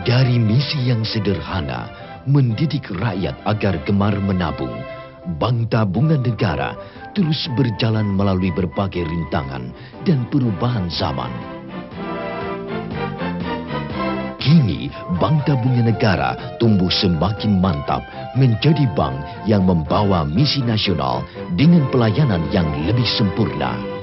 Dari misi yang sederhana, mendidik rakyat agar gemar menabung, Bank Tabungan Negara terus berjalan melalui berbagai rintangan dan perubahan zaman. Kini, Bank Tabungan Negara tumbuh semakin mantap menjadi bank yang membawa misi nasional dengan pelayanan yang lebih sempurna.